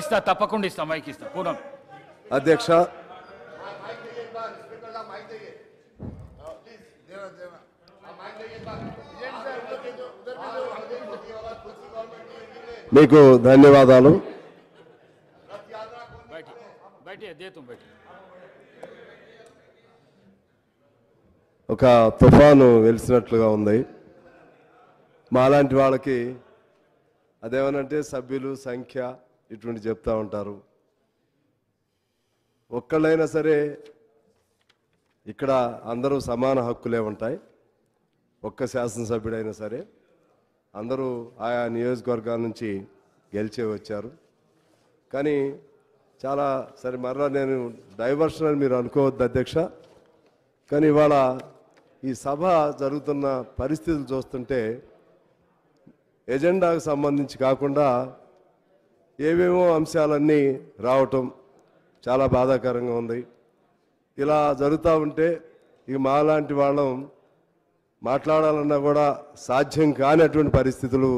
ఇస్తా తప్పకుండా ఇస్తా మైక్ ఇస్తా. పూనం అధ్యక్ష. మీకు ధన్యవాదాలు. ఒక తుఫాను వెలిసినట్లుగా ఉంది. మాలాంటి వాళ్ళకి అదేమనంటే సభ్యులు సంఖ్య ఇటువంటి చెప్తా ఉంటారు. ఒక్కళ్ళైనా సరే ఇక్కడ అందరూ సమాన హక్కులే ఉంటాయి. ఒక్క శాసనసభ్యుడైనా సరే అందరూ ఆయా నియోజకవర్గాల నుంచి గెలిచే వచ్చారు. కానీ చాలా సరే మరలా నేను డైవర్షన్ అని మీరు అనుకోవద్దు అధ్యక్ష. కానీ ఇవాళ ఈ సభ జరుగుతున్న పరిస్థితులు చూస్తుంటే ఎజెండాకు సంబంధించి కాకుండా ఏవేమో అంశాలన్నీ రావటం చాలా బాధాకరంగా ఉంది. ఇలా జరుగుతూ ఉంటే ఇక మాలాంటి వాళ్ళం మాట్లాడాలన్నా కూడా సాధ్యం కానటువంటి పరిస్థితులు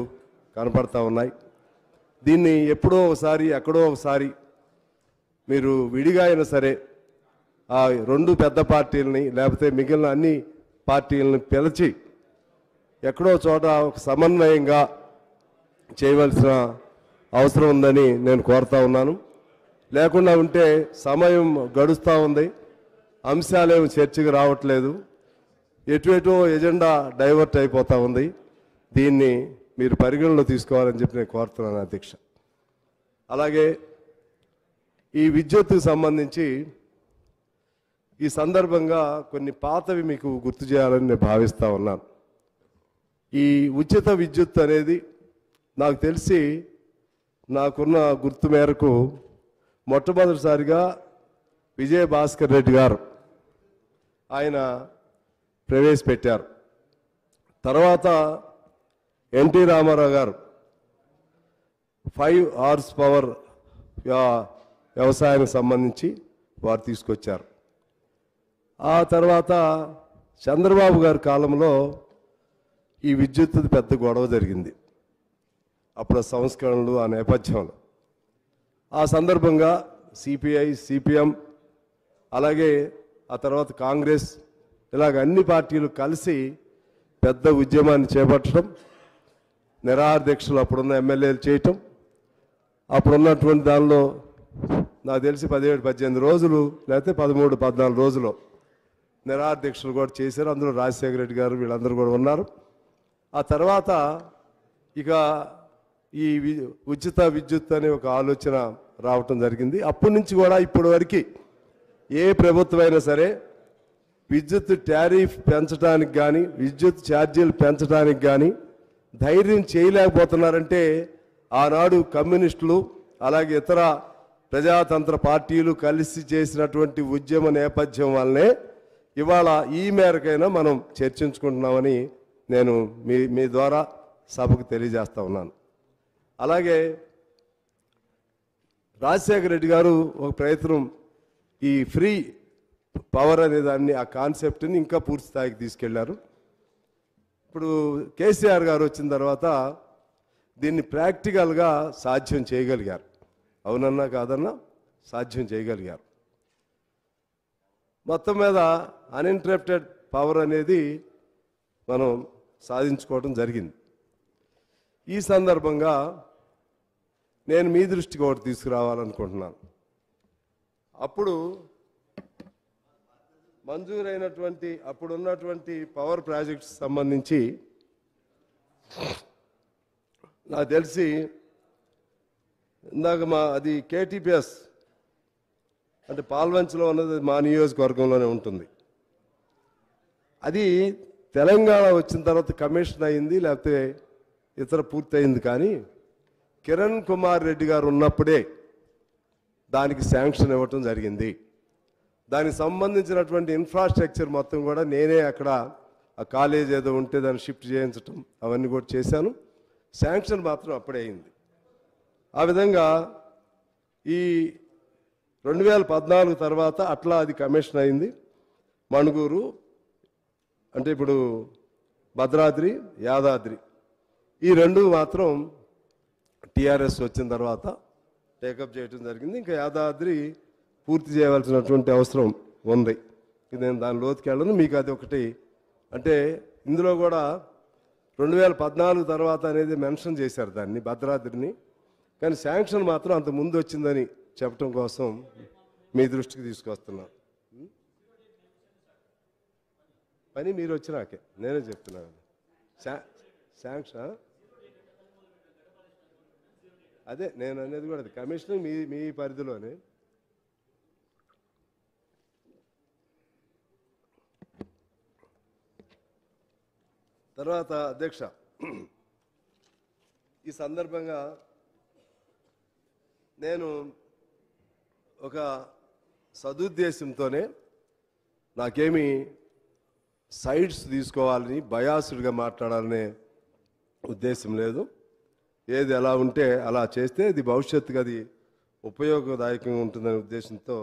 కనపడతా ఉన్నాయి. దీన్ని ఎప్పుడో ఒకసారి ఎక్కడో ఒకసారి మీరు విడిగా అయినా సరే ఆ రెండు పెద్ద పార్టీలని లేకపోతే మిగిలిన అన్ని పార్టీలను పిలిచి ఎక్కడో చోట ఒక సమన్వయంగా చేయవలసిన అవసరం ఉందని నేను కోరుతా ఉన్నాను. లేకుండా ఉంటే సమయం గడుస్తూ ఉంది. అంశాలేం చర్చకు రావట్లేదు. ఎటు ఎజెండా డైవర్ట్ అయిపోతూ ఉంది. దీన్ని మీరు పరిగణలో తీసుకోవాలని చెప్పి నేను కోరుతున్నాను అధ్యక్ష. అలాగే ఈ విద్యుత్కు సంబంధించి ఈ సందర్భంగా కొన్ని పాతవి మీకు గుర్తు చేయాలని నేను భావిస్తూ ఉన్నాను. ఈ ఉచిత విద్యుత్ అనేది నాకు తెలిసి నాకున్న గుర్తు మేరకు మొట్టమొదటిసారిగా విజయ భాస్కర్ రెడ్డి గారు ఆయన ప్రవేశపెట్టారు. తర్వాత ఎన్టీ రామారావు గారు ఫైవ్ హార్స్ పవర్ వ్యవసాయానికి సంబంధించి వారు తీసుకొచ్చారు. ఆ తర్వాత చంద్రబాబు గారి కాలంలో ఈ విద్యుత్ పెద్ద గొడవ జరిగింది. అప్పుడు సంస్కరణలు ఆ నేపథ్యంలో. ఆ సందర్భంగా సిపిఐ సిపిఎం అలాగే ఆ తర్వాత కాంగ్రెస్ ఇలాగ అన్ని పార్టీలు కలిసి పెద్ద ఉద్యమాన్ని చేపట్టడం నిరాహారదీక్షలు అప్పుడున్న ఎమ్మెల్యేలు చేయటం అప్పుడున్నటువంటి దానిలో నాకు తెలిసి పదిహేడు పద్దెనిమిది రోజులు లేకపోతే పదమూడు పద్నాలుగు రోజులు నిరాహారదీక్షలు కూడా చేశారు. అందులో రాజశేఖర రెడ్డి గారు వీళ్ళందరూ కూడా ఉన్నారు. ఆ తర్వాత ఇక ఈ ఉచిత విద్యుత్ అనే ఒక ఆలోచన రావటం జరిగింది. అప్పటి నుంచి కూడా ఇప్పటి వరకు ఏ ప్రభుత్వం అయినా సరే విద్యుత్ టారిఫ్ పెంచడానికి కానీ విద్యుత్ ఛార్జీలు పెంచడానికి కానీ ధైర్యం చేయలేకపోతున్నారంటే ఆనాడు కమ్యూనిస్టులు అలాగే ఇతర ప్రజాతంత్ర పార్టీలు కలిసి చేసినటువంటి ఉద్యమ నేపథ్యం వల్లనే ఇవాళ ఈ మేరకైనా మనం చర్చించుకుంటున్నామని నేను మీ మీ ద్వారా సభకు తెలియజేస్తా ఉన్నాను. అలాగే రాజశేఖర రెడ్డి గారు ఒక ప్రయత్నం ఈ ఫ్రీ పవర్ అనే దాన్ని ఆ కాన్సెప్ట్ని ఇంకా పూర్తి స్థాయికి తీసుకెళ్ళారు. ఇప్పుడు కేసీఆర్ గారు వచ్చిన తర్వాత దీన్ని ప్రాక్టికల్గా సాధ్యం చేయగలిగారు. అవునన్నా కాదన్నా సాధ్యం చేయగలిగారు. మొత్తం మీద అన్ఇంటరప్టెడ్ పవర్ అనేది మనం సాధించుకోవడం జరిగింది. ఈ సందర్భంగా నేను మీ దృష్టికి ఒకటి తీసుకురావాలనుకుంటున్నాను. అప్పుడు మంజూరైనటువంటి అప్పుడున్నటువంటి పవర్ ప్రాజెక్ట్స్ సంబంధించి నాకు తెలిసి ఇందాక మా అది కేటీపీఎస్ అంటే పాల్వంచలో ఉన్నది మా నియోజకవర్గంలోనే ఉంటుంది. అది తెలంగాణ వచ్చిన తర్వాత కమిషన్ అయింది లేకపోతే ఇతర పూర్తయింది కానీ కిరణ్ కుమార్ రెడ్డి గారు ఉన్నప్పుడే దానికి శాంక్షన్ ఇవ్వటం జరిగింది. దానికి సంబంధించినటువంటి ఇన్ఫ్రాస్ట్రక్చర్ మొత్తం కూడా నేనే అక్కడ ఆ కాలేజ్ ఏదో ఉంటే దాన్ని షిఫ్ట్ చేయించటం అవన్నీ కూడా చేశాను. శాంక్షన్ మాత్రం అప్పుడే అయింది. ఆ విధంగా ఈ రెండు వేల పద్నాలుగు తర్వాత అట్లా అది కమిషన్ అయింది. మణుగూరు అంటే ఇప్పుడు భద్రాద్రి యాదాద్రి ఈ రెండు మాత్రం టిఆర్ఎస్ వచ్చిన తర్వాత టేకప్ చేయడం జరిగింది. ఇంకా యాదాద్రి పూర్తి చేయవలసినటువంటి అవసరం ఉంది. ఇది నేను దాని లోతుకి వెళ్ళను. మీకు అది ఒకటి. అంటే ఇందులో కూడా రెండు వేల పద్నాలుగు తర్వాత అనేది మెన్షన్ చేశారు దాన్ని భద్రాద్రిని. కానీ శాంక్షన్ మాత్రం అంత ముందు వచ్చిందని చెప్పడం కోసం మీ దృష్టికి తీసుకొస్తున్నాను పని మీరు వచ్చినాకే. నేనే చెప్తున్నాను. శా- శాంక్షన్ అదే నేను అనేది కూడా అది. కమిషన్ మీ మీ పరిధిలోనే. తర్వాత అధ్యక్ష ఈ సందర్భంగా నేను ఒక సదుద్దేశంతోనే నాకేమి సైడ్స్ తీసుకోవాలని బయాసుడ్గా మాట్లాడాలనే ఉద్దేశం లేదు. ఏది ఎలా ఉంటే అలా చేస్తే ఇది భవిష్యత్తుకు అది ఉపయోగదాయకంగా ఉంటుందనే ఉద్దేశంతో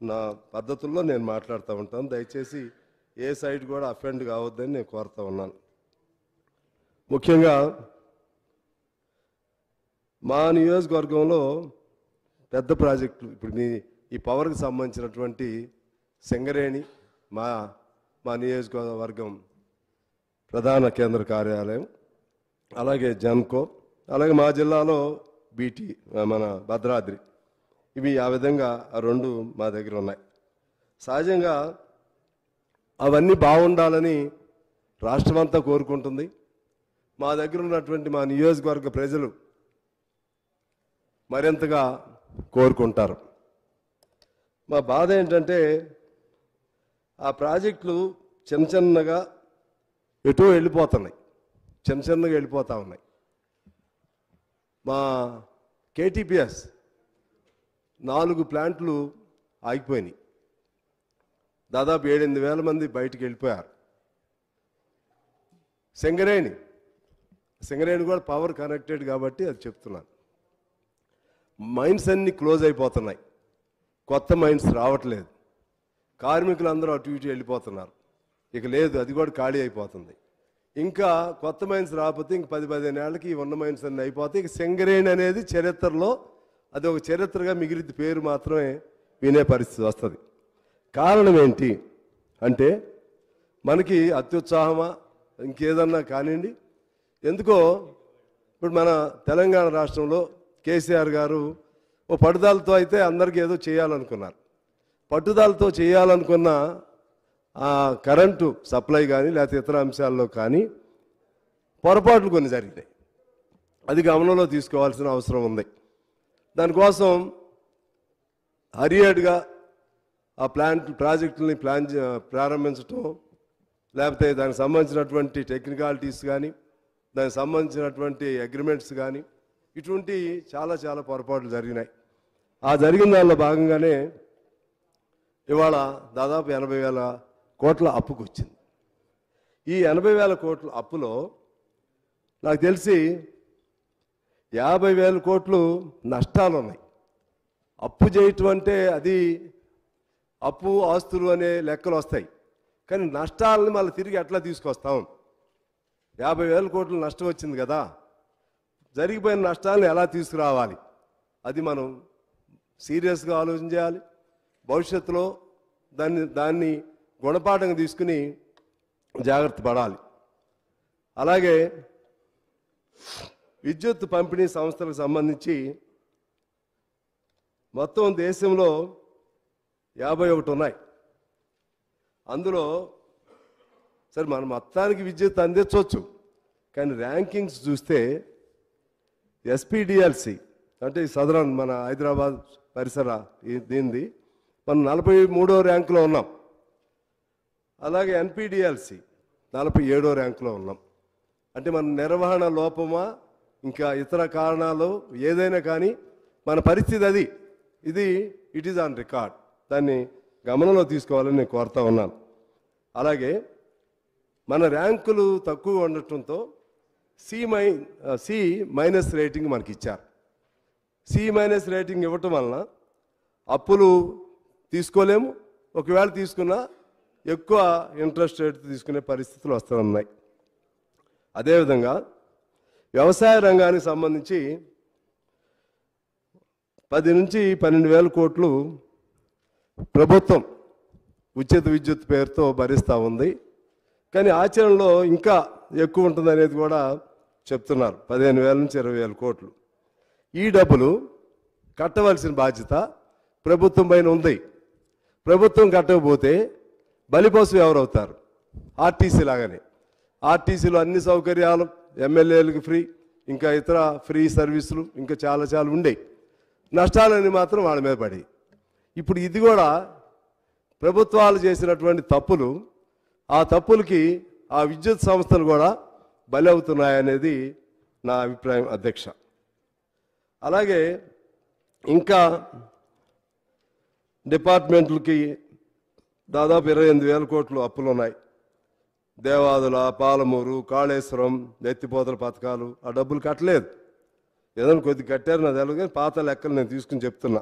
నా పద్ధతుల్లో నేను మాట్లాడుతూ ఉంటాను. దయచేసి ఏ సైడ్ కూడా అఫెండ్ కావద్దని నేను కోరుతా ఉన్నాను. ముఖ్యంగా మా నియోజకవర్గంలో పెద్ద ప్రాజెక్టులు ఇప్పుడు మీ ఈ పవర్కి సంబంధించినటువంటి సింగరేణి మా మా నియోజకవర్గం ప్రధాన కేంద్ర కార్యాలయం అలాగే జన్కో అలాగే మా జిల్లాలో బీటీ మన భద్రాద్రి ఇవి ఆ విధంగా ఆ రెండు మా దగ్గర ఉన్నాయి. సహజంగా అవన్నీ బాగుండాలని రాష్ట్రమంతా కోరుకుంటుంది. మా దగ్గర ఉన్నటువంటి మా నియోజకవర్గ ప్రజలు మరింతగా కోరుకుంటారు. మా బాధ ఏంటంటే ఆ ప్రాజెక్టులు చిన్న చిన్నగా ఎటో వెళ్ళిపోతున్నాయి. చిన్న చిన్నగా వెళ్ళిపోతూ ఉన్నాయి. మా కేటీపీఎస్ నాలుగు ప్లాంట్లు ఆగిపోయినాయి. దాదాపు ఏడెనిమిది వేల మంది బయటికి వెళ్ళిపోయారు. సింగరేణి సింగరేణి కూడా పవర్ కనెక్టెడ్ కాబట్టి అది చెప్తున్నాను. మైన్స్ అన్ని క్లోజ్ అయిపోతున్నాయి. కొత్త మైన్స్ రావట్లేదు. కార్మికులు అందరూ అటు ఇటు వెళ్ళిపోతున్నారు. ఇక లేదు అది కూడా ఖాళీ అయిపోతుంది. ఇంకా కొత్త మైన్స్ రాకపోతే ఇంక పది పదిహేను ఏళ్ళకి ఈ ఉన్న మైన్స్ అన్నీ అయిపోతే ఇక సింగరేణి అనేది చరిత్రలో అది ఒక చరిత్రగా మిగిలింది పేరు మాత్రమే వినే పరిస్థితి వస్తుంది. కారణం ఏంటి అంటే మనకి అత్యుత్సాహమా? ఇంకేదన్నా కానివ్వండి. ఎందుకో ఇప్పుడు మన తెలంగాణ రాష్ట్రంలో కేసీఆర్ గారు ఓ పట్టుదలతో అయితే అందరికీ ఏదో చేయాలనుకున్నారు. పట్టుదలతో చేయాలనుకున్న ఆ కరెంటు సప్లై కానీ లేకపోతే ఇతర అంశాల్లో కానీ పొరపాట్లు కొన్ని జరిగినాయి. అది గమనంలో తీసుకోవాల్సిన అవసరం ఉంది. దానికోసం హరియడ్గా ఆ ప్లాంట్ ప్రాజెక్టుల్ని ప్లాన్ చే- ప్రారంభించటం లేకపోతే దానికి సంబంధించినటువంటి టెక్నికాలిటీస్ కానీ దానికి సంబంధించినటువంటి అగ్రిమెంట్స్ కానీ ఇటువంటి చాలా చాలా పొరపాట్లు జరిగినాయి. ఆ జరిగిన దానిలో భాగంగానే ఇవాళ దాదాపు ఎనభై వేల కోట్ల అప్పుకు వచ్చింది. ఈ ఎనభై వేల కోట్ల అప్పులో నాకు తెలిసి యాభై వేల కోట్లు నష్టాలు ఉన్నాయి అప్పు చేయటం అంటే అది అప్పు ఆస్తులు అనే లెక్కలు వస్తాయి. కానీ నష్టాలని మళ్ళీ తిరిగి ఎట్లా తీసుకొస్తాం? యాభై వేల కోట్లు నష్టం వచ్చింది కదా. జరిగిపోయిన నష్టాలను ఎలా తీసుకురావాలి? అది మనం సీరియస్గా ఆలోచన చేయాలి. భవిష్యత్తులో దాన్ని దాన్ని గుణపాఠం తీసుకుని జాగ్రత్త పడాలి. అలాగే విద్యుత్ పంపిణీ సంస్థలకు సంబంధించి మొత్తం దేశంలో యాభై ఒకటి ఉన్నాయి. అందులో సరే మనం మొత్తానికి విద్యుత్ అందించవచ్చు. కానీ ర్యాంకింగ్స్ చూస్తే ఎస్పీడిఎల్సి అంటే సదరన్ మన హైదరాబాద్ పరిసర దీనిది. మనం నలభై మూడో ర్యాంకులో ఉన్నాం. అలాగే ఎన్పిడిఎల్సి నలభై ఏడో ర్యాంకులో ఉన్నాం. అంటే మన నిర్వహణ లోపమా ఇంకా ఇతర కారణాలు ఏదైనా కానీ మన పరిస్థితి అది. ఇది ఇట్ ఈజ్ ఆన్ రికార్డ్ దాన్ని గమనంలో తీసుకోవాలని నేను కోరుతా ఉన్నాను. అలాగే మన ర్యాంకులు తక్కువ ఉండటంతో సి మై సి మైనస్ రేటింగ్ మనకి ఇచ్చారు సి మైనస్ రేటింగ్ ఇవ్వటం వలన అప్పులు తీసుకోలేము. ఒకవేళ తీసుకున్నా ఎక్కువ ఇంట్రెస్ట్ రేట్ తీసుకునే పరిస్థితులు వస్తున్నాయి అదేవిధంగా వ్యవసాయ రంగానికి సంబంధించి పది నుంచి పన్నెండు వేల కోట్లు ప్రభుత్వం ఉచిత విద్యుత్ పేరుతో భరిస్తూ ఉంది. కానీ ఆచరణలో ఇంకా ఎక్కువ ఉంటుంది అనేది కూడా చెప్తున్నారు. పదిహేను వేల నుంచి ఇరవై వేల కోట్లు. ఈ డబ్బులు కట్టవలసిన బాధ్యత ప్రభుత్వం పైన ఉంది. ప్రభుత్వం కట్టకపోతే బలిపశు ఎవరవుతారు? ఆర్టీసీ లాగానే. ఆర్టీసీలో అన్ని సౌకర్యాలు ఎమ్మెల్యేలకు ఫ్రీ ఇంకా ఇతర ఫ్రీ సర్వీసులు ఇంకా చాలా చాలా ఉండేవి నష్టాలని మాత్రం వాళ్ళ మీద పడి ఇప్పుడు ఇది కూడా ప్రభుత్వాలు చేసినటువంటి తప్పులు ఆ తప్పులకి ఆ విద్యుత్ సంస్థలు కూడా బలి అవుతున్నాయనేది నా అభిప్రాయం అధ్యక్ష. అలాగే ఇంకా డిపార్ట్మెంట్లకి దాదాపు ఇరవై ఎనిమిది వేల కోట్లు అప్పులు ఉన్నాయి దేవాదుల పాలమూరు కాళేశ్వరం ఎత్తిపోతల పథకాలు ఆ డబ్బులు కట్టలేదు. ఏదైనా కొద్ది కట్టారు నా తెలియదు కానీ పాత లెక్కలు నేను తీసుకుని చెప్తున్నా.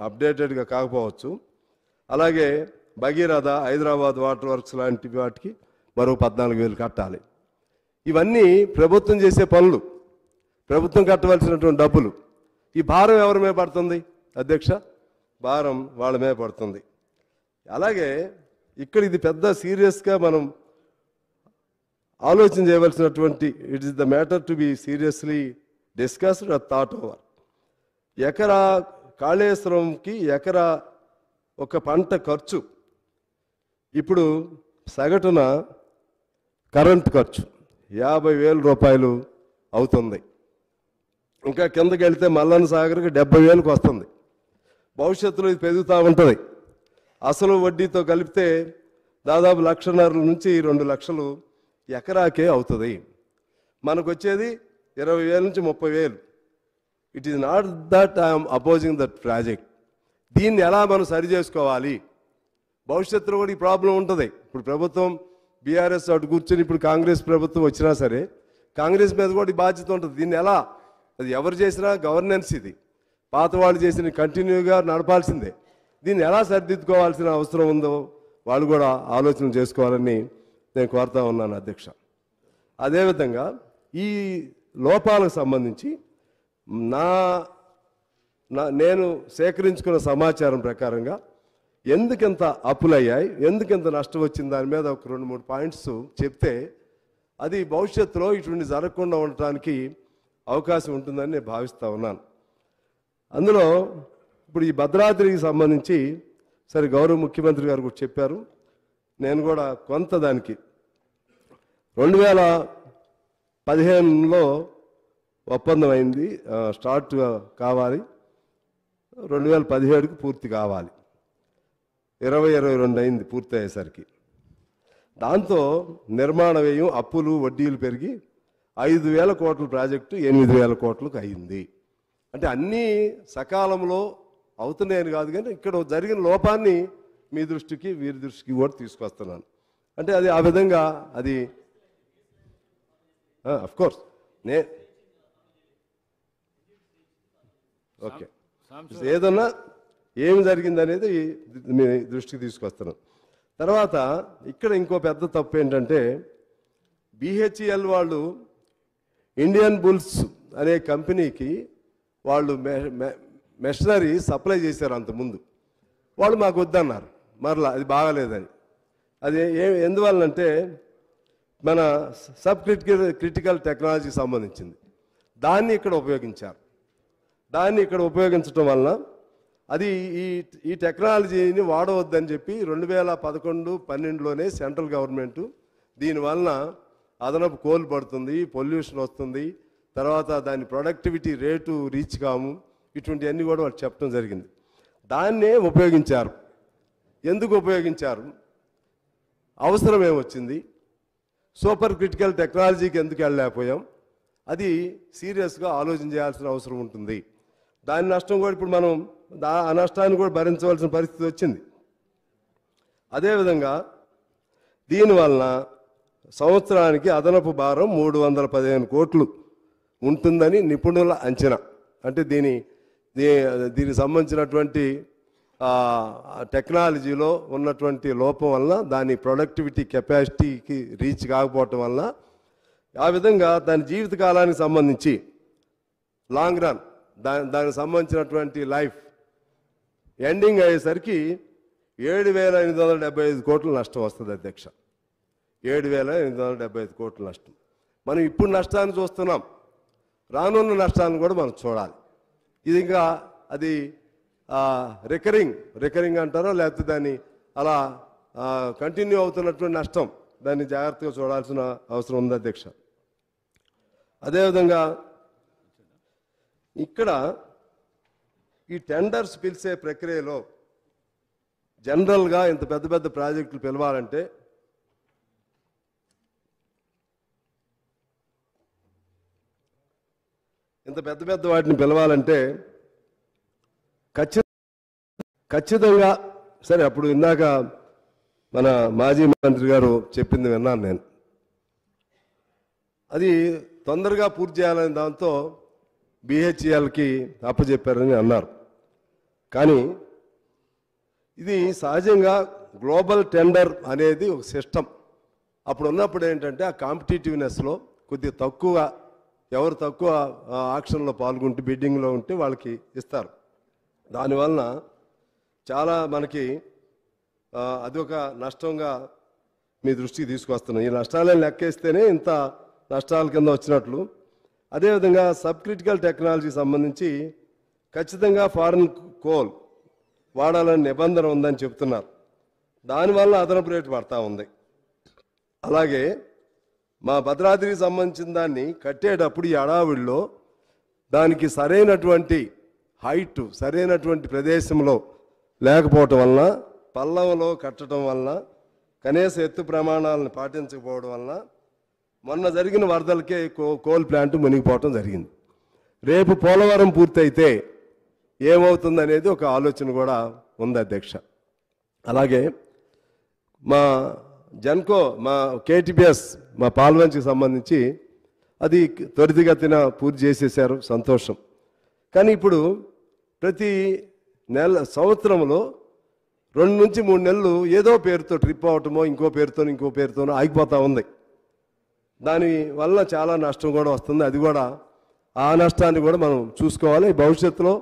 అప్డేటెడ్గా కాకపోవచ్చు. అలాగే భగీరథ హైదరాబాద్ వాటర్ వర్క్స్ లాంటి వాటికి మరో పద్నాలుగు వేలు కట్టాలి. ఇవన్నీ ప్రభుత్వం చేసే పనులు. ప్రభుత్వం కట్టవలసినటువంటి డబ్బులు. ఈ భారం ఎవరి మీద పడుతుంది అధ్యక్ష? భారం వాళ్ళ మీద పడుతుంది. అలాగే ఇక్కడ ఇది పెద్ద సీరియస్గా మనం ఆలోచన చేయవలసినటువంటి it is the matter to be seriously discussed thought over ఎకరా కాళేశ్వరంకి ఎకరా ఒక పంట ఖర్చు. ఇప్పుడు సగటున కరెంట్ ఖర్చు. యాభై వేల రూపాయలు అవుతుంది. ఇంకా కిందకి వెళితే మల్లన్న సాగర్కి డెబ్బై వేలకు వస్తుంది. భవిష్యత్తులో ఇది పెరుగుతూ ఉంటుంది. అసలు వడ్డీతో కలిపితే దాదాపు లక్షన్నర నుంచి రెండు లక్షలు ఎకరాకే అవుతుంది. మనకు వచ్చేది ఇరవై వేల నుంచి ముప్పై వేలు. It is not that I'm opposing that project దీన్ని ఎలా మనం సరి చేసుకోవాలి? భవిష్యత్తులో కూడా ఈ ప్రాబ్లం ఉంటుంది. ఇప్పుడు ప్రభుత్వం బీఆర్ఎస్ అటు కూర్చొని ఇప్పుడు కాంగ్రెస్ ప్రభుత్వం వచ్చినా సరే కాంగ్రెస్ మీద కూడా ఈ బాధ్యత ఉంటుంది. దీన్ని ఎలా? అది ఎవరు చేసినా గవర్నెన్స్ ఇది. పాత వాళ్ళు చేసిన కంటిన్యూగా నడపాల్సిందే. దీన్ని ఎలా సరిదిద్దుకోవాల్సిన అవసరం ఉందో వాళ్ళు కూడా ఆలోచన చేసుకోవాలని నేను కోరుతా ఉన్నాను అధ్యక్ష. అదేవిధంగా ఈ లోపాలకు సంబంధించి నా నా నేను సేకరించుకున్న సమాచారం ప్రకారంగా ఎందుకింత అప్పులయ్యాయి ఎందుకింత నష్టం వచ్చింది దాని మీద ఒక రెండు మూడు పాయింట్స్ చెప్తే అది భవిష్యత్తులో ఇటువంటి జరగకుండా ఉండటానికి అవకాశం ఉంటుందని నేను భావిస్తూ ఉన్నాను. అందులో ఇప్పుడు ఈ భద్రాద్రికి సంబంధించి సరే గౌరవ ముఖ్యమంత్రి గారు కూడా చెప్పారు. నేను కూడా కొంత దానికి. రెండు వేల పదిహేనులో ఒప్పందం అయింది స్టార్ట్ కావాలి. రెండు వేల పదిహేడుకి పూర్తి కావాలి. ఇరవై ఇరవై రెండు అయింది పూర్తి అయ్యేసరికి దాంతో నిర్మాణ వ్యయం అప్పులు వడ్డీలు పెరిగి ఐదు వేల కోట్ల ప్రాజెక్టు ఎనిమిది వేల కోట్లకు అయింది. అంటే అన్నీ సకాలంలో అవుతున్నాయని కాదు కానీ ఇక్కడ జరిగిన లోపాన్ని మీ దృష్టికి వీరి దృష్టికి కూడా తీసుకొస్తున్నాను. అంటే అది ఆ విధంగా అది కోర్స్ నే ఓకే. ఏదన్నా ఏమి జరిగింది అనేది మీ దృష్టికి తీసుకొస్తున్నాను. తర్వాత ఇక్కడ ఇంకో పెద్ద తప్పు ఏంటంటే బిహెచ్ఎల్ వాళ్ళు ఇండియన్ బుల్స్ అనే కంపెనీకి వాళ్ళు మెషనరీ సప్లై చేశారు అంతకుముందు. వాళ్ళు మాకు వద్దన్నారు. మరలా అది బాగాలేదని. అది ఏ ఎందువల్లంటే మన సబ్ క్రిటికల్ క్రిటికల్ టెక్నాలజీకి సంబంధించింది. దాన్ని ఇక్కడ ఉపయోగించారు. దాన్ని ఇక్కడ ఉపయోగించడం వలన అది ఈ ఈ టెక్నాలజీని వాడవద్దని చెప్పి రెండు వేల పదకొండు పన్నెండులోనే సెంట్రల్ గవర్నమెంట్ దీనివలన అదనపు కోల్ పడుతుంది పొల్యూషన్ వస్తుంది. తర్వాత దాని ప్రొడక్టివిటీ రేటు రీచ్ కాము. ఇటువంటివన్నీ కూడా వాళ్ళు చెప్పడం జరిగింది. దాన్నే ఉపయోగించారు. ఎందుకు ఉపయోగించారు? అవసరం ఏమొచ్చింది? సూపర్ క్రిటికల్ టెక్నాలజీకి ఎందుకు వెళ్ళలేకపోయాం? అది సీరియస్గా ఆలోచన చేయాల్సిన అవసరం ఉంటుంది. దాని నష్టం కూడా ఇప్పుడు మనం దా ఆ నష్టాన్ని కూడా భరించవలసిన పరిస్థితి వచ్చింది. అదేవిధంగా దీనివలన సంవత్సరానికి అదనపు భారం మూడు వందల పదిహేను కోట్లు ఉంటుందని నిపుణుల అంచనా. అంటే దీని దీనికి సంబంధించినటువంటి టెక్నాలజీలో ఉన్నటువంటి లోపం వలన దాని ప్రొడక్టివిటీ కెపాసిటీకి రీచ్ కాకపోవటం వలన ఆ విధంగా దాని జీవిత కాలానికి సంబంధించి లాంగ్ రన్ దా దానికి సంబంధించినటువంటి లైఫ్ ఎండింగ్ అయ్యేసరికి ఏడు వేల ఎనిమిది వందల డెబ్బై ఐదు కోట్ల నష్టం వస్తుంది అధ్యక్ష. ఏడు వేల ఎనిమిది వందల డెబ్బై ఐదు కోట్ల నష్టం. మనం ఇప్పుడు నష్టాన్ని చూస్తున్నాం. రానున్న నష్టాన్ని కూడా మనం చూడాలి. ఇది ఇంకా అది రికరింగ్ రికరింగ్ అంటారో? లేకపోతే దాన్ని అలా కంటిన్యూ అవుతున్నటువంటి నష్టం. దాన్ని జాగ్రత్తగా చూడాల్సిన అవసరం ఉంది అధ్యక్ష. అదేవిధంగా ఇక్కడ ఈ టెండర్స్ పిలిచే ప్రక్రియలో జనరల్గా ఇంత పెద్ద పెద్ద ప్రాజెక్టులు పిలవాలంటే అంత పెద్ద పెద్ద వాటిని పిలవాలంటే ఖచ్చిత ఖచ్చితంగా సరే అప్పుడు ఇందాక మన మాజీ మంత్రి గారు చెప్పింది విన్నాను నేను. అది తొందరగా పూర్తి చేయాలనే దాంతో బిహెచ్ఎల్కి అప్పచెప్పారని అన్నారు. కానీ ఇది సహజంగా గ్లోబల్ టెండర్ అనేది ఒక సిస్టమ్. అప్పుడు ఉన్నప్పుడు ఏంటంటే ఆ కాంపిటేటివ్నెస్లో కొద్దిగా తక్కువ ఎవరు తక్కువ ఆక్షన్లో పాల్గొంటే బిడ్డింగ్లో ఉంటే వాళ్ళకి ఇస్తారు. దానివలన చాలా మనకి అది ఒక నష్టంగా మీ దృష్టికి తీసుకొస్తున్నాం ఈ నష్టాలను లెక్కేస్తేనే ఇంత నష్టాల కింద వచ్చినట్లు. అదేవిధంగా సబ్ క్రిటికల్ టెక్నాలజీకి సంబంధించి ఖచ్చితంగా ఫారిన్ కోల్ వాడాలని నిబంధన ఉందని చెప్తున్నారు. దానివల్ల అదనపు రేటు పడతా ఉంది. అలాగే మా భద్రాద్రికి సంబంధించిన దాన్ని కట్టేటప్పుడు ఈ అడావిడిలో దానికి సరైనటువంటి హైట్ సరైనటువంటి ప్రదేశంలో లేకపోవటం వలన పల్లవలో కట్టడం వలన కనీస ఎత్తు ప్రమాణాలను పాటించకపోవడం వలన మొన్న జరిగిన వరదలకే కో కోల్ ప్లాంట్ మునిగిపోవటం జరిగింది. రేపు పోలవరం పూర్తయితే ఏమవుతుంది అనేది ఒక ఆలోచన కూడా ఉంది అధ్యక్ష. అలాగే మా జన్కో మా కేటీపీఎస్ మా పాల్వంచికి సంబంధించి అది త్వరితగతిన పూర్తి చేసేసారు సంతోషం. కానీ ఇప్పుడు ప్రతి నెల సంవత్సరంలో రెండు నుంచి మూడు నెలలు ఏదో పేరుతో ట్రిప్ అవటమో ఇంకో పేరుతో ఇంకో పేరుతోనో ఆగిపోతూ ఉంది. దాని వల్ల చాలా నష్టం కూడా వస్తుంది. అది కూడా ఆ నష్టాన్ని కూడా మనం చూసుకోవాలి. భవిష్యత్తులో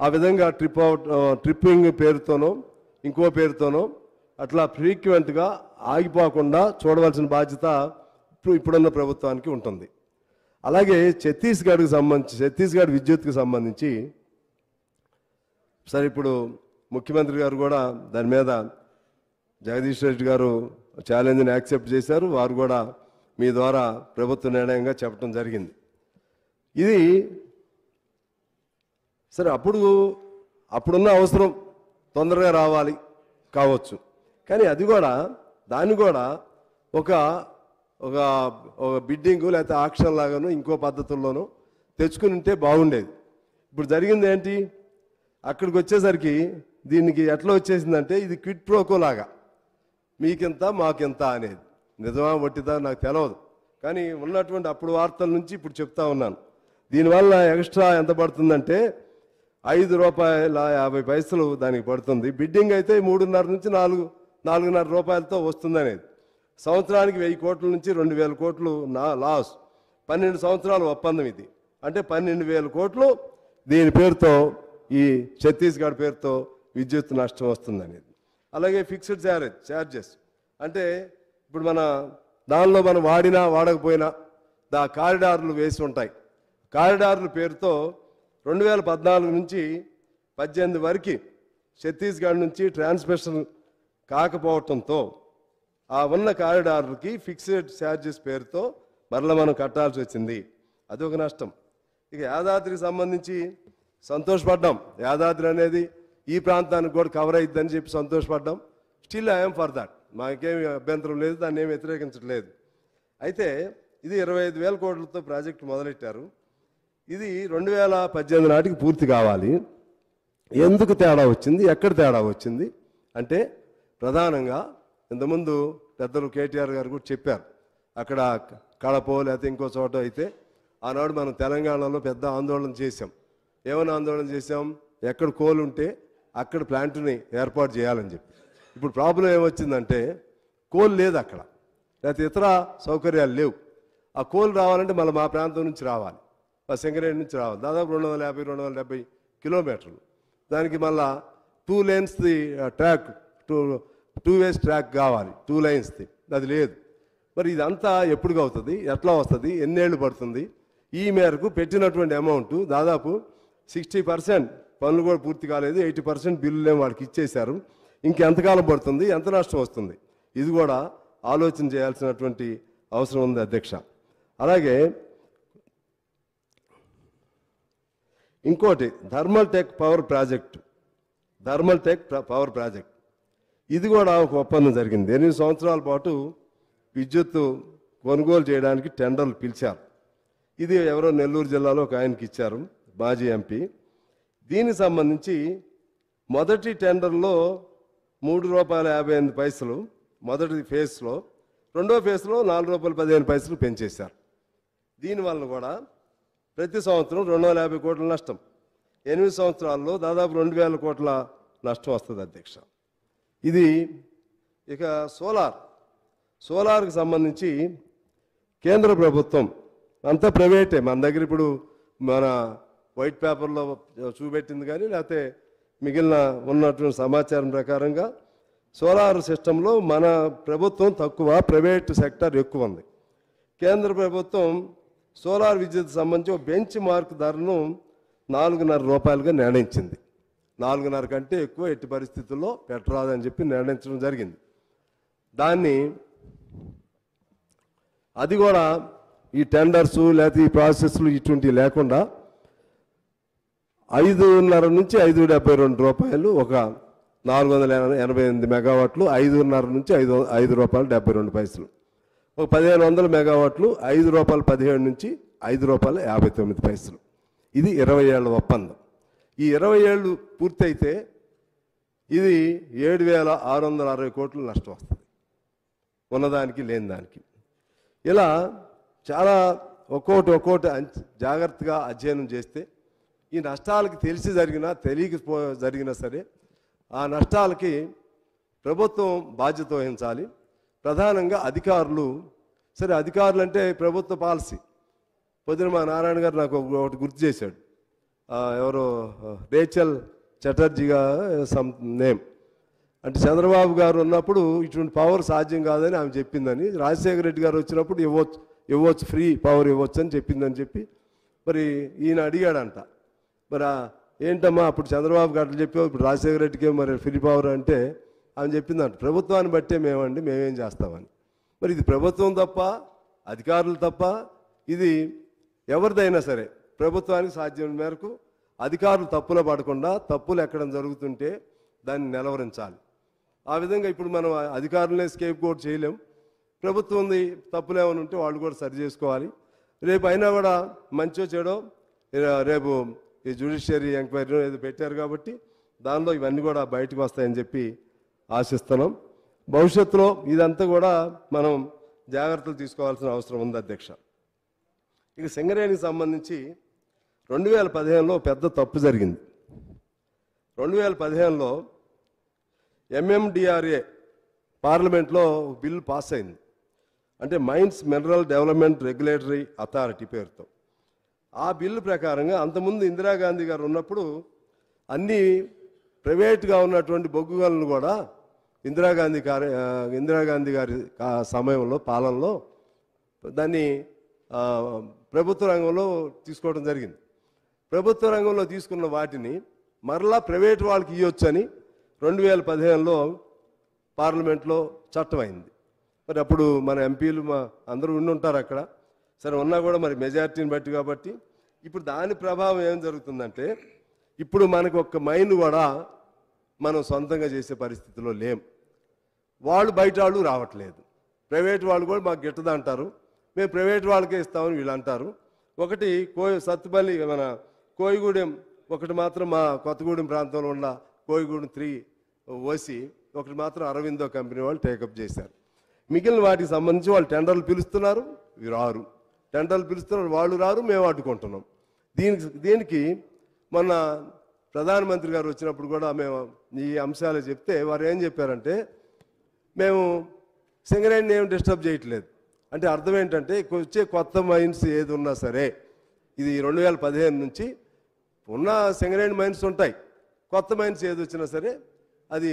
ఆ విధంగా ట్రిప్ అవుట్ ట్రిప్పింగ్ పేరుతోనో ఇంకో పేరుతోనో అట్లా ఫ్రీక్వెంట్గా ఆగిపోకుండా చూడవలసిన బాధ్యత ఇప్పుడు ఇప్పుడున్న ప్రభుత్వానికి ఉంటుంది. అలాగే ఛత్తీస్గఢ్కి సంబంధించి ఛత్తీస్గఢ్ విద్యుత్కి సంబంధించి సరే ఇప్పుడు ముఖ్యమంత్రి గారు కూడా దాని మీద జగదీష్ రెడ్డి గారు ఛాలెంజ్ని యాక్సెప్ట్ చేశారు. వారు కూడా మీ ద్వారా ప్రభుత్వ నిర్ణయంగా చెప్పడం జరిగింది. ఇది సరే అప్పుడు అప్పుడున్న అవసరం తొందరగా రావాలి కావచ్చు. కానీ అది కూడా దాన్ని కూడా ఒక ఒక ఒక బిడ్డింగ్ లేకపోతే ఆక్షన్ లాగాను ఇంకో పద్ధతుల్లోనూ తెచ్చుకుని ఉంటే బాగుండేది. ఇప్పుడు జరిగింది ఏంటి? అక్కడికి వచ్చేసరికి దీనికి ఎట్లా వచ్చేసిందంటే ఇది క్విట్ ప్రోకో లాగా. మీకింత మాకింత అనేది. నిజమా వట్టిదా నాకు తెలియదు కానీ ఉన్నటువంటి అప్పుడు వార్తల నుంచి ఇప్పుడు చెప్తా ఉన్నాను. దీనివల్ల ఎక్స్ట్రా ఎంత పడుతుందంటే ఐదు రూపాయల యాభై పైసలు దానికి పడుతుంది. బిడ్డింగ్ అయితే మూడున్నర నుంచి నాలుగు నాలుగున్నర రూపాయలతో వస్తుంది అనేది సంవత్సరానికి వెయ్యి కోట్ల నుంచి రెండు వేల కోట్లు నా లాస్. పన్నెండు సంవత్సరాల ఒప్పందం ఇది. అంటే పన్నెండు వేల కోట్లు దీని పేరుతో ఈ ఛత్తీస్గఢ్ పేరుతో విద్యుత్ నష్టం వస్తుందనేది. అలాగే ఫిక్స్డ్ ఛార్జ్ ఛార్జెస్ అంటే ఇప్పుడు మన దానిలో మనం వాడినా వాడకపోయినా దా కారిడార్లు వేసి ఉంటాయి. కారిడార్ల పేరుతో రెండు వేల పద్నాలుగు నుంచి పద్దెనిమిది వరకు ఛత్తీస్గఢ్ నుంచి ట్రాన్స్మిషన్ కాకపోవటంతో ఆ ఉన్న కారిడార్లకి ఫిక్స్డ్ ఛార్జెస్ పేరుతో మరల మనం కట్టాల్సి వచ్చింది. అది ఒక నష్టం. ఇక యాదాద్రికి సంబంధించి సంతోషపడ్డాం. యాదాద్రి అనేది ఈ ప్రాంతానికి కూడా కవర్ అయిద్దని చెప్పి సంతోషపడ్డాం. స్టిల్ ఐఎమ్ ఫర్ దట్ మాకేమి అభ్యంతరం లేదు దాన్ని ఏమి వ్యతిరేకించట్లేదు. అయితే ఇది ఇరవై ఐదు వేల కోట్లతో ప్రాజెక్టు మొదలెట్టారు. ఇది రెండు వేల పద్దెనిమిది నాటికి పూర్తి కావాలి. ఎందుకు తేడా వచ్చింది? ఎక్కడ తేడా వచ్చింది? అంటే ప్రధానంగా ఇంతకుముందు పెద్దలు కేటీఆర్ గారు కూడా చెప్పారు. అక్కడ కడపో లేకపోతే ఇంకో చోట అయితే ఆనాడు మనం తెలంగాణలో పెద్ద ఆందోళన చేశాం. ఏమైనా ఆందోళన చేశాం? ఎక్కడ కోల్ ఉంటే అక్కడ ప్లాంట్ని ఏర్పాటు చేయాలని చెప్పి. ఇప్పుడు ప్రాబ్లం ఏమొచ్చిందంటే కోల్ లేదు అక్కడ. లేకపోతే ఇతర సౌకర్యాలు లేవు. ఆ కోల్ రావాలంటే మళ్ళీ మా ప్రాంతం నుంచి రావాలి. ఆ సింగరేణి నుంచి రావాలి. దాదాపు రెండు వందల యాభై రెండు వందల డెబ్బై కిలోమీటర్లు. దానికి మళ్ళా two లేన్స్ది track two two ways track కావాలి. టూ లైన్స్ది అది లేదు. మరి ఇదంతా ఎప్పుడు అవుతుంది? ఎట్లా వస్తుంది? ఎన్నేళ్ళు పడుతుంది? ఈ మేరకు పెట్టినటువంటి అమౌంట్ దాదాపు సిక్స్టీ పర్సెంట్ పనులు కూడా పూర్తి కాలేదు. ఎయిటీ పర్సెంట్ బిల్లులేం వాళ్ళకి ఇచ్చేశారు. ఇంకెంతకాలం పడుతుంది? ఎంత నష్టం వస్తుంది? ఇది కూడా ఆలోచన చేయాల్సినటువంటి అవసరం ఉంది అధ్యక్ష. అలాగే ఇంకోటి thermal tech power project. Thermal tech power project. ఇది కూడా ఒక ఒప్పందం జరిగింది. ఎనిమిది సంవత్సరాల పాటు విద్యుత్ కొనుగోలు చేయడానికి టెండర్లు పిలిచారు. ఇది ఎవరో నెల్లూరు జిల్లాలో ఒక ఆయనకి ఇచ్చారు మాజీ ఎంపీ. దీనికి సంబంధించి మొదటి టెండర్లో మూడు రూపాయల యాభై ఎనిమిది పైసలు మొదటి ఫేజ్లో రెండో ఫేజ్లో నాలుగు రూపాయల పదిహేను పైసలు పెంచేశారు. దీనివల్ల కూడా ప్రతి సంవత్సరం రెండు వందల యాభై కోట్ల నష్టం. ఎనిమిది సంవత్సరాల్లో దాదాపు రెండు వేల కోట్ల నష్టం వస్తుంది అధ్యక్ష. ఇది ఇక సోలార్. సోలార్కి సంబంధించి కేంద్ర ప్రభుత్వం అంతా ప్రైవేటే మన దగ్గర ఇప్పుడు మన వైట్ పేపర్లో చూపెట్టింది కానీ లేకపోతే మిగిలిన ఉన్నటువంటి సమాచారం ప్రకారంగా సోలార్ సిస్టంలో మన ప్రభుత్వం తక్కువ ప్రైవేట్ సెక్టర్ ఎక్కువ ఉంది. కేంద్ర ప్రభుత్వం సోలార్ విద్యుత్ సంబంధించి బెంచ్ మార్క్ ధరను నాలుగున్నర రూపాయలుగా నిర్ణయించింది. నాలుగున్నర కంటే ఎక్కువ ఎట్టి పరిస్థితుల్లో పెట్టరాదని చెప్పి నిర్ణయించడం జరిగింది. దాన్ని అది కూడా ఈ టెండర్స్ లేకపోతే ఈ ప్రాసెస్లు ఇటువంటివి లేకుండా ఐదున్నర నుంచి ఐదు డెబ్బై రెండు రూపాయలు ఒక నాలుగు వందల ఎనభై ఎనిమిది మెగావాట్లు ఐదున్నర నుంచి ఐదు ఐదు రూపాయలు డెబ్బై రెండు పైసలు. ఒక పదిహేను వందల మెగావాట్లు ఐదు రూపాయలు పదిహేడు నుంచి ఐదు రూపాయలు యాభై తొమ్మిది పైసలు. ఇది ఇరవై ఏళ్ళ ఒప్పందం. ఈ ఇరవై ఏళ్ళు పూర్తయితే ఇది ఏడు వేల ఆరు వందల అరవై కోట్లు నష్టం వస్తుంది. ఉన్నదానికి లేని దానికి ఇలా చాలా ఒక్కోటి ఒక్కోటి అంచ- జాగ్రత్తగా అధ్యయనం చేస్తే ఈ నష్టాలకి తెలిసి జరిగినా తెలియక జరిగినా సరే ఆ నష్టాలకి ప్రభుత్వం బాధ్యత వహించాలి. ప్రధానంగా అధికారులు సరే అధికారులు అంటే ప్రభుత్వ పాలసీ. పొద్దున మా నారాయణ గారు నాకు ఒకటి గుర్తు చేశాడు. ఎవరో? రేచల్ చటర్జీగా సమ్ నేమ్. అంటే చంద్రబాబు గారు ఉన్నప్పుడు ఇటువంటి పవర్ సాధ్యం కాదని ఆమె చెప్పిందని. రాజశేఖర రెడ్డి గారు వచ్చినప్పుడు ఇవ్వచ్చు ఇవ్వచ్చు ఫ్రీ పవర్ ఇవ్వచ్చు అని చెప్పిందని చెప్పి మరి ఈయన అడిగాడంట. మరి ఏంటమ్మా అప్పుడు చంద్రబాబు గారు చెప్పావు ఇప్పుడు రాజశేఖర రెడ్డికి మరి ఫ్రీ పవర్ అంటే? ఆమె చెప్పిందంట ప్రభుత్వాన్ని బట్టే మేమండి మేమేం చేస్తామని. మరి ఇది ప్రభుత్వం తప్ప అధికారులు తప్ప ఇది ఎవరిదైనా సరే. ప్రభుత్వానికి సాధ్యం మేరకు అధికారులు తప్పున పడకుండా తప్పులు ఎక్కడం జరుగుతుంటే దాన్ని నిలవరించాలి. ఆ విధంగా ఇప్పుడు మనం అధికారులనే స్కేప్ కోట్ చేయలేం. ప్రభుత్వం ఉంది తప్పులు ఏమైనా ఉంటే వాళ్ళు కూడా సరి చేసుకోవాలి. రేపు అయినా కూడా మంచో చెడో రేపు ఈ జ్యుడిషియరీ ఎంక్వైరీ ఏదో పెట్టారు కాబట్టి దానిలో ఇవన్నీ కూడా బయటకు వస్తాయని చెప్పి ఆశిస్తున్నాం. భవిష్యత్తులో ఇదంతా కూడా మనం జాగ్రత్తలు తీసుకోవాల్సిన అవసరం ఉంది అధ్యక్ష. ఇక సింగరేణికి సంబంధించి రెండు వేల పదిహేనులో పెద్ద తప్పు జరిగింది. రెండు వేల పదిహేనులో ఎంఎండిఆర్ఏ పార్లమెంట్లో బిల్లు పాస్ అయింది. అంటే mines mineral development regulatory authority పేరుతో. ఆ బిల్లు ప్రకారంగా అంతకుముందు ఇందిరాగాంధీ గారు ఉన్నప్పుడు అన్ని ప్రైవేట్గా ఉన్నటువంటి బొగ్గు గనులను కూడా ఇందిరాగాంధీ కార్య ఇందిరాగాంధీ గారి కా- సమయంలో పాలనలో దాన్ని ప్రభుత్వ రంగంలో తీసుకోవడం జరిగింది. ప్రభుత్వ రంగంలో తీసుకున్న వాటిని మరలా ప్రైవేట్ వాళ్ళకి ఇవ్వచ్చని రెండు వేల పదిహేనులో పార్లమెంట్లో చట్టమైంది. మరి అప్పుడు మన ఎంపీలు మా అందరూ ఉండి ఉంటారు అక్కడ. సరే ఉన్నా కూడా మరి మెజారిటీని బట్టి కాబట్టి ఇప్పుడు దాని ప్రభావం ఏం జరుగుతుందంటే ఇప్పుడు మనకు ఒక్క మైన్ కూడా మనం సొంతంగా చేసే పరిస్థితిలో లేం. వాళ్ళు బయట వాళ్ళు రావట్లేదు. ప్రైవేట్ వాళ్ళు కూడా మాకు గిట్టదంటారు. మేము ప్రైవేట్ వాళ్ళకే ఇస్తామని వీళ్ళు అంటారు. ఒకటి కో సత్తుపల్లి మన కోయిగూడెం ఒకటి మాత్రం మా కొత్తగూడెం ప్రాంతంలో ఉన్న కోయిగూడెం త్రీ ఓసి ఒకటి మాత్రం అరవిందో కంపెనీ వాళ్ళు టేకప్ చేశారు. మిగిలిన వాటికి సంబంధించి వాళ్ళు టెండర్లు పిలుస్తున్నారు రారు. టెండర్లు పిలుస్తున్నారు వాళ్ళు రారు మేము అడ్డుకుంటున్నాం. దీనికి దీనికి మొన్న ప్రధానమంత్రి గారు వచ్చినప్పుడు కూడా మేము ఈ అంశాలు చెప్తే వారు ఏం చెప్పారంటే మేము సింగరేణిని ఏం డిస్టర్బ్ చేయట్లేదు. అంటే అర్థం ఏంటంటే వచ్చే కొత్త మైన్స్ ఏది ఉన్నా సరే ఇది రెండు వేల పదిహేను నుంచి ఉన్న సింగరేణి మైన్స్ ఉంటాయి. కొత్త మైన్స్ ఏది వచ్చినా సరే అది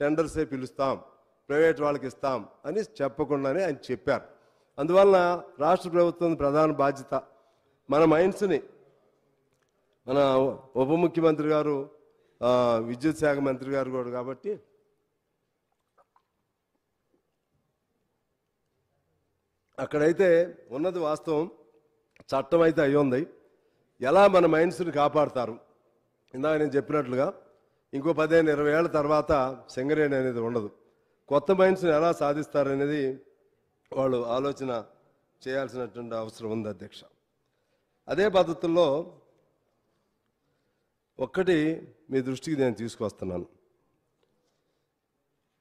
టెండర్సే పిలుస్తాం. ప్రైవేట్ వాళ్ళకి ఇస్తాం అని చెప్పకుండానే ఆయన చెప్పారు. అందువలన రాష్ట్ర ప్రభుత్వం ప్రధాన బాధ్యత. మన మైన్స్ని మన ఉప ముఖ్యమంత్రి గారు విద్యుత్ శాఖ మంత్రి గారు కూడా కాబట్టి అక్కడైతే ఉన్నది వాస్తవం చట్టం అయితే అయ్యి ఉంది. ఎలా మన మైండ్స్ని కాపాడతారు? ఇందాక నేను చెప్పినట్లుగా ఇంకో పదిహేను ఇరవై ఏళ్ళ తర్వాత సింగరేణి అనేది ఉండదు. కొత్త మైండ్స్ని ఎలా సాధిస్తారనేది వాళ్ళు ఆలోచన చేయాల్సినటువంటి అవసరం ఉంది అధ్యక్ష. అదే పద్ధతుల్లో ఒక్కటి మీ దృష్టికి నేను తీసుకొస్తున్నాను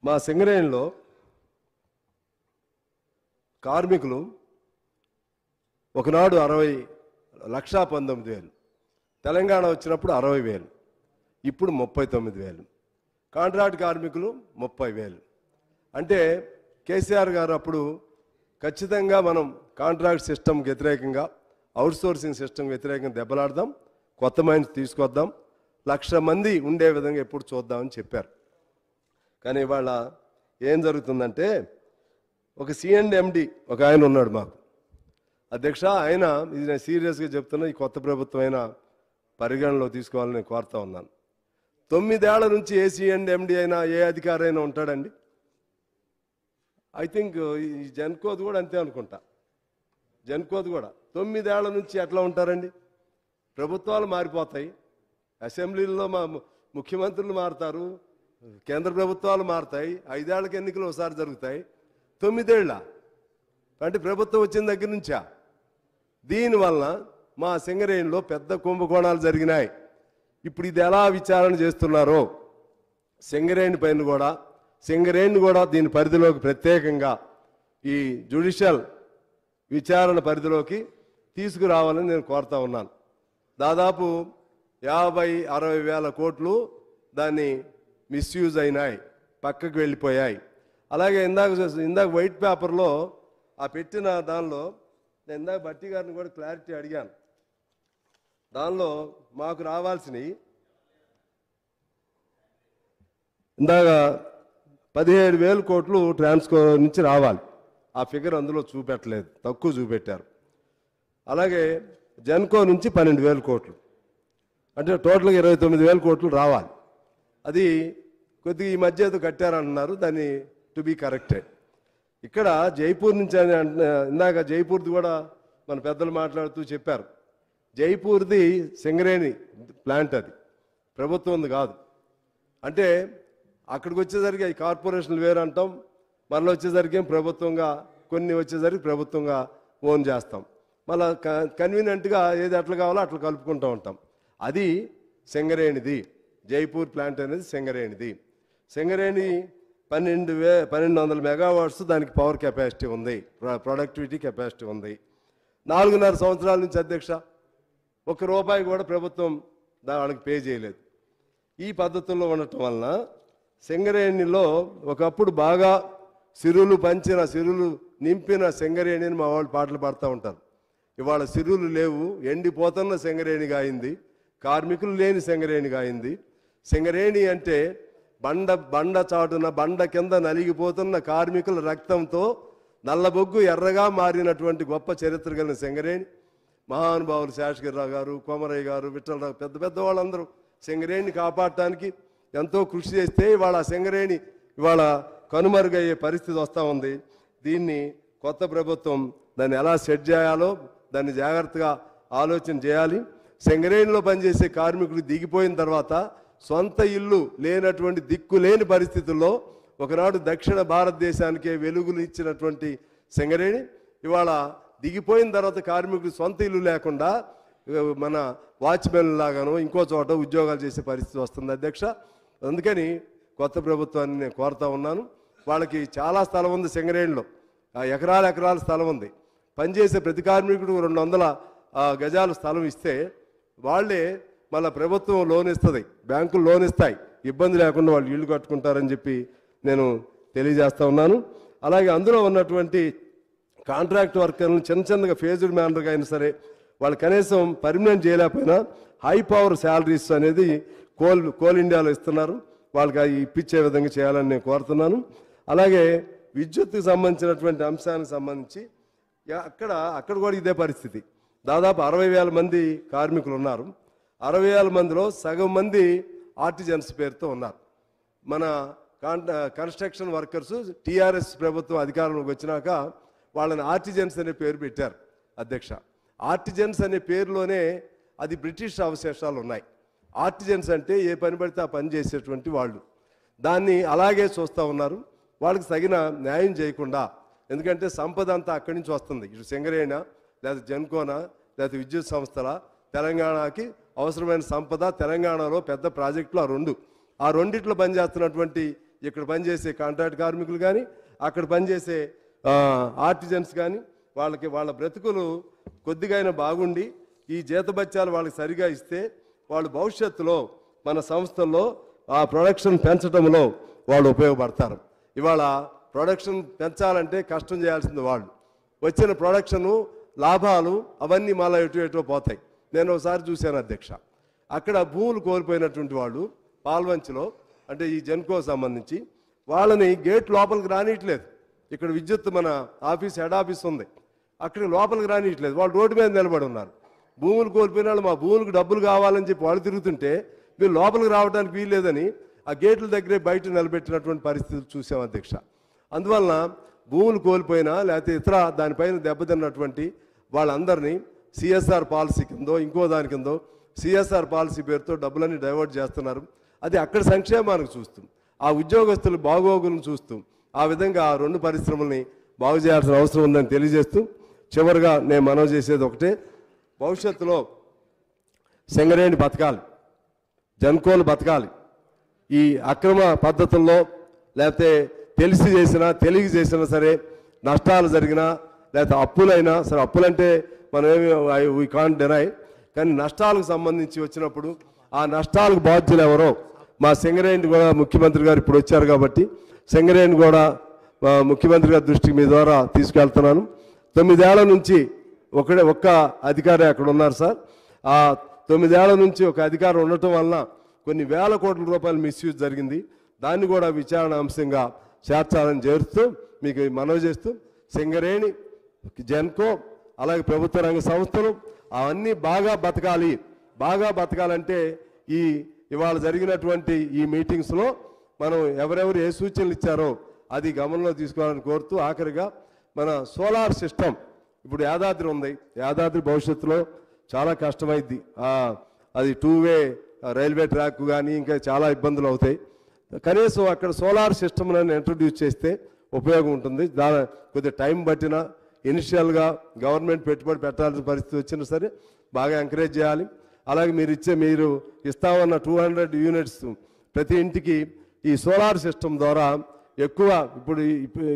మా సింగరేణిలో కార్మికులు ఒకనాడు అరవై లక్షా పంతొమ్మిది వేలు. తెలంగాణ వచ్చినప్పుడు అరవై వేలు. ఇప్పుడు ముప్పై తొమ్మిది వేలు. కాంట్రాక్ట్ కార్మికులు ముప్పై వేలు. అంటే కేసీఆర్ గారు అప్పుడు ఖచ్చితంగా మనం కాంట్రాక్ట్ సిస్టమ్ వ్యతిరేకంగా అవుట్సోర్సింగ్ సిస్టమ్ వ్యతిరేకంగా దెబ్బలాడదాం కొత్త మైండ్స్ తీసుకొద్దాం లక్ష మంది ఉండే విధంగా ఎప్పుడు చూద్దామని చెప్పారు. కానీ ఇవాళ ఏం జరుగుతుందంటే ఒక సిఎండ్ ఎండి ఒక ఆయన ఉన్నాడు మాకు. అధ్యక్ష ఆయన ఇది నేను సీరియస్గా చెప్తున్నా ఈ కొత్త ప్రభుత్వం అయినా పరిగణలో తీసుకోవాలని నేను కోరుతా ఉన్నాను. తొమ్మిదేళ్ళ నుంచి ఏసీ అండ్ ఎండి అయినా ఏ అధికారి అయినా ఉంటాడండి? ఐ థింక్ ఈ జన్కోద్ కూడా అంతే అనుకుంటా. జన్కోద్ కూడా. తొమ్మిదేళ్ళ నుంచి ఎట్లా ఉంటారండి? ప్రభుత్వాలు మారిపోతాయి. అసెంబ్లీలో మా ము- ముఖ్యమంత్రులు మారుతారు. కేంద్ర ప్రభుత్వాలు మారుతాయి. ఐదేళ్ళకు ఎన్నికలు ఒకసారి జరుగుతాయి. తొమ్మిదేళ్ళ అంటే ప్రభుత్వం వచ్చిన దగ్గర నుంచా? దీనివలన మా సింగరేణిలో పెద్ద కుంభకోణాలు జరిగినాయి. ఇప్పుడు ఇది ఎలా విచారణ చేస్తున్నారో సింగరేణి పైన కూడా సింగరేణి కూడా దీని పరిధిలోకి ప్రత్యేకంగా ఈ జ్యుడిషియల్ విచారణ పరిధిలోకి తీసుకురావాలని నేను కోరుతా ఉన్నాను. దాదాపు యాభై అరవై వేల కోట్లు దాన్ని మిస్యూజ్ అయినాయి పక్కకు వెళ్ళిపోయాయి. అలాగే ఇందాక ఇందాక వైట్ పేపర్లో ఆ పెట్టిన దానిలో నేను ఇందాక బట్టి గారిని కూడా క్లారిటీ అడిగాను. దానిలో మాకు రావాల్సినవి ఇందాక పదిహేడు వేల కోట్లు ట్రాన్స్కో నుంచి రావాలి. ఆ ఫిగర్ అందులో చూపెట్టలేదు. తక్కువ చూపెట్టారు. అలాగే జెన్కో నుంచి పన్నెండు వేల కోట్లు. అంటే టోటల్గా ఇరవై తొమ్మిది వేల కోట్లు రావాలి. అది కొద్దిగా ఈ మధ్య ఏదో కట్టారంటున్నారు దాన్ని టు బీ కరెక్టెడ్. ఇక్కడ జైపూర్ నుంచి అని ఇందాక జైపూర్ది కూడా మన పెద్దలు మాట్లాడుతూ చెప్పారు. జైపూర్ది సింగరేణి ప్లాంట్ అది. ప్రభుత్వంది కాదు. అంటే అక్కడికి వచ్చేసరికి అవి కార్పొరేషన్లు వేరు అంటాం. మళ్ళీ వచ్చేసరికి ప్రభుత్వంగా కొన్ని వచ్చేసరికి ప్రభుత్వంగా ఓన్ చేస్తాం. మళ్ళీ కన్వీనియంట్గా ఏది ఎట్లా కావాలో అట్లా కలుపుకుంటూ ఉంటాం. అది సింగరేణిది. జైపూర్ ప్లాంట్ అనేది సింగరేణిది. సింగరేణి పన్నెండు వే పన్నెండు వందల మెగావాట్స్ దానికి పవర్ కెపాసిటీ ఉంది. ప్రొడక్టివిటీ కెపాసిటీ ఉంది. నాలుగున్నర సంవత్సరాల నుంచి అధ్యక్ష ఒక రూపాయి కూడా ప్రభుత్వం దానికి పే చేయలేదు. ఈ పద్ధతుల్లో ఉండటం వలన సింగరేణిలో ఒకప్పుడు బాగా సిరులు పంచిన సిరులు నింపిన సింగరేణిని మా వాళ్ళు పాటలు పాడుతూ ఉంటారు. ఇవాళ సిరులు లేవు ఎండిపోతున్న సింగరేణిగా అయింది. కార్మికులు లేని సింగరేణిగా అయింది. సింగరేణి అంటే బండ బండ చాటున బండ కింద నలిగిపోతున్న కార్మికుల రక్తంతో నల్లబొగ్గు ఎర్రగా మారినటువంటి గొప్ప చరిత్ర కలిగిన సింగరేణి మహానుభావులు శేషగిరిరావు గారు కొమరయ్య గారు విఠలరావు పెద్ద పెద్ద వాళ్ళందరూ సింగరేణిని కాపాడటానికి ఎంతో కృషి చేస్తే ఇవాళ సింగరేణి ఇవాళ కనుమరుగయ్యే పరిస్థితి వస్తూ ఉంది. దీన్ని కొత్త ప్రభుత్వం దాన్ని ఎలా సెట్ చేయాలో దాన్ని జాగ్రత్తగా ఆలోచన చేయాలి. సింగరేణిలో పనిచేసే కార్మికులు దిగిపోయిన తర్వాత సొంత ఇల్లు లేనటువంటి దిక్కు లేని పరిస్థితుల్లో ఒకనాడు దక్షిణ భారతదేశానికే వెలుగులు ఇచ్చినటువంటి సింగరేణి ఇవాళ దిగిపోయిన తర్వాత కార్మికులు సొంత ఇల్లు లేకుండా మన వాచ్మెన్ లాగాను ఇంకో చోట ఉద్యోగాలు చేసే పరిస్థితి వస్తుంది అధ్యక్ష. అందుకని కొత్త ప్రభుత్వాన్ని నేను కోరుతా ఉన్నాను. వాళ్ళకి చాలా స్థలం ఉంది సింగరేణిలో. ఎకరాల ఎకరాల స్థలం ఉంది. పనిచేసే ప్రతి కార్మికుడు రెండు వందల గజాల స్థలం ఇస్తే వాళ్ళే మళ్ళీ ప్రభుత్వం లోన్ ఇస్తుంది. బ్యాంకులు లోన్ ఇస్తాయి. ఇబ్బంది లేకుండా వాళ్ళు ఇల్లు కట్టుకుంటారని చెప్పి నేను తెలియజేస్తా ఉన్నాను. అలాగే అందులో ఉన్నటువంటి కాంట్రాక్ట్ వర్కర్లను చిన్న చిన్నగా ఫేజ్డ్ మేనర్గా అయినా సరే వాళ్ళు కనీసం పర్మనెంట్ చేయలేకపోయినా హై పవర్ శాలరీస్ అనేది కోల్ కోల్ ఇండియాలో ఇస్తున్నారు. వాళ్ళకి అవి ఇప్పించే విధంగా చేయాలని నేను కోరుతున్నాను. అలాగే విద్యుత్కి సంబంధించినటువంటి అంశానికి సంబంధించి అక్కడ అక్కడ కూడా ఇదే పరిస్థితి. దాదాపు అరవై వేల మంది కార్మికులు ఉన్నారు. అరవై వేల మందిలో సగం మంది ఆర్టిజన్స్ పేరుతో ఉన్నారు. మన కన్స్ట్రక్షన్ వర్కర్స్ టీఆర్ఎస్ ప్రభుత్వం అధికారంలోకి వచ్చినాక వాళ్ళని ఆర్టిజన్స్ అనే పేరు పెట్టారు అధ్యక్ష. ఆర్టిజన్స్ అనే పేరులోనే అది బ్రిటిష్ అవశేషాలు ఉన్నాయి. ఆర్టిజన్స్ అంటే ఏ పని పడితే ఆ పని చేసేటువంటి వాళ్ళు. దాన్ని అలాగే చూస్తూ ఉన్నారు. వాళ్ళకి తగిన న్యాయం చేయకుండా ఎందుకంటే సంపద అంతా అక్కడి నుంచి వస్తుంది. ఇటు సింగరేణ లేదా జన్కోన లేదా విద్యుత్ సంస్థల తెలంగాణకి అవసరమైన సంపద తెలంగాణలో పెద్ద ప్రాజెక్టులు ఆ రెండు. ఆ రెండిట్లో పనిచేస్తున్నటువంటి ఇక్కడ పనిచేసే కాంట్రాక్ట్ కార్మికులు కానీ అక్కడ పనిచేసే ఆర్టిజన్స్ కానీ వాళ్ళకి వాళ్ళ బ్రతుకులు కొద్దిగైనా బాగుండి ఈ జీతబత్యాలు వాళ్ళకి సరిగా ఇస్తే వాళ్ళు భవిష్యత్తులో మన సంస్థల్లో ఆ ప్రొడక్షన్ పెంచడంలో వాళ్ళు ఉపయోగపడతారు. ఇవాళ ప్రొడక్షన్ పెంచాలంటే కష్టం చేయాల్సింది వాళ్ళు. వచ్చిన ప్రొడక్షను లాభాలు అవన్నీ మళ్ళీ ఎటు ఎటో పోతాయి. నేను ఒకసారి చూశాను అధ్యక్ష. అక్కడ భూములు కోల్పోయినటువంటి వాళ్ళు పాల్వంచలో అంటే ఈ జెన్కో సంబంధించి వాళ్ళని గేట్ లోపలికి రానియట్లేదు. ఇక్కడ విద్యుత్ మన ఆఫీస్ హెడ్ ఆఫీస్ ఉంది. అక్కడికి లోపలికి రానియట్లేదు. వాళ్ళు రోడ్డు మీద నిలబడి ఉన్నారు. భూములు కోల్పోయిన వాళ్ళు మా భూములకు డబ్బులు కావాలని చెప్పి వాళ్ళు తిరుగుతుంటే మీరు లోపలికి రావడానికి వీల్లేదని ఆ గేట్ల దగ్గరే బయట నిలబెట్టినటువంటి పరిస్థితులు చూసాం అధ్యక్ష. అందువలన భూములు కోల్పోయినా లేకపోతే ఇతర దానిపైన దెబ్బతిన్నటువంటి వాళ్ళందరినీ సిఎస్ఆర్ పాలసీ కిందో ఇంకో దాని కిందో సిఎస్ఆర్ పాలసీ పేరుతో డబ్బులన్నీ డైవర్ట్ చేస్తున్నారు. అది అక్కడ సంక్షేమానికి చూస్తూ. ఆ ఉద్యోగస్తులు బాగోగులను చూస్తూ. ఆ విధంగా ఆ రెండు పరిశ్రమల్ని బాగు చేయాల్సిన అవసరం ఉందని తెలియజేస్తూ చివరిగా నేను మనవి చేసేది ఒకటే. భవిష్యత్తులో సింగరేణి బతకాలి జన్కోలు బతకాలి. ఈ అక్రమ పద్ధతుల్లో లేకపోతే తెలిసి చేసినా తెలియక చేసినా సరే నష్టాలు జరిగినా లేకపోతే అప్పులైనా సరే అప్పులంటే మనం ఏమి వీ కాన్ డెనై కానీ నష్టాలకు సంబంధించి వచ్చినప్పుడు ఆ నష్టాలకు బాధ్యులు ఎవరో మా సింగరేణి కూడా ముఖ్యమంత్రి గారు ఇప్పుడు వచ్చారు కాబట్టి సింగరేణి కూడా ముఖ్యమంత్రి గారి దృష్టికి మీ ద్వారా తీసుకెళ్తున్నాను. తొమ్మిదేళ్ళ నుంచి ఒకడే ఒక్క అధికారి అక్కడ ఉన్నారు సార్. ఆ తొమ్మిదేళ్ళ నుంచి ఒక అధికారం ఉండటం వలన కొన్ని వేల కోట్ల రూపాయలు మిస్యూజ్ జరిగింది. దాన్ని కూడా విచారణ అంశంగా చేర్చాలని చేరుస్తూ మీకు మనవి చేస్తూ సింగరేణి జెన్కో అలాగే ప్రభుత్వ రంగ సంస్థలు అవన్నీ బాగా బతకాలి. బాగా బతకాలంటే ఈ ఇవాళ జరిగినటువంటి ఈ మీటింగ్స్లో మనం ఎవరెవరు ఏ సూచనలు ఇచ్చారో అది గమనంలో తీసుకోవాలని కోరుతూ ఆఖరిగా మన సోలార్ సిస్టమ్ ఇప్పుడు యాదాద్రి ఉంది. యాదాద్రి భవిష్యత్తులో చాలా కష్టమైద్ది. అది టూ వే రైల్వే ట్రాక్ కానీ ఇంకా చాలా ఇబ్బందులు అవుతాయి. కనీసం అక్కడ సోలార్ సిస్టమ్లను ఇంట్రడ్యూస్ చేస్తే ఉపయోగం ఉంటుంది. దాని కొద్దిగా టైం పట్టినా ఇనిషియల్గా గవర్నమెంట్ పెట్టుబడి పెట్టాల్సిన పరిస్థితి వచ్చినా సరే బాగా ఎంకరేజ్ చేయాలి. అలాగే మీరు ఇచ్చే మీరు ఇస్తామన్న టూ హండ్రెడ్ యూనిట్స్ ప్రతి ఇంటికి ఈ సోలార్ సిస్టమ్ ద్వారా ఎక్కువ ఇప్పుడు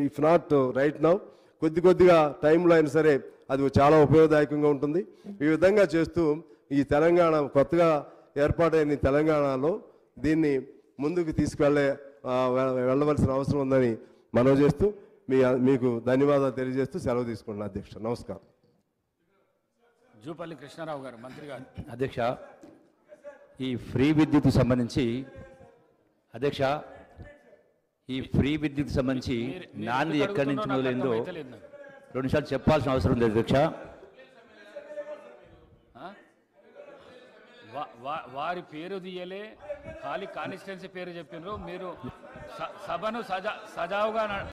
ఇఫ్ నాట్ రైట్ నౌ కొద్ది కొద్దిగా టైంలో అయినా సరే అది చాలా ఉపయోగదాయకంగా ఉంటుంది. ఈ విధంగా చేస్తూ ఈ తెలంగాణ కొత్తగా ఏర్పాటైన తెలంగాణలో దీన్ని ముందుకు తీసుకువెళ్ళే వెళ్ళవలసిన అవసరం ఉందని మనవి చేస్తూ మీ మీకు ధన్యవాదాలు తెలియజేస్తూ సెలవు తీసుకుంటున్నాను అధ్యక్ష. నమస్కారం. జూపల్లి కృష్ణారావు గారు మంత్రి గారు. అధ్యక్ష ఈ ఫ్రీ విద్యుత్ సంబంధించి అధ్యక్ష ఈ ఫ్రీ విద్యుత్ సంబంధించి నాంది ఎక్కడి నుంచి మొదలైందో. రెండు నిమిషాలు చెప్పాల్సిన అవసరం ఉంది అధ్యక్ష. వారి పేరు తీయలే ఖాళీ కాన్స్టిట్యున్సీ పేరు చెప్పినారు. మీరు స- సభను సజా సజావుగా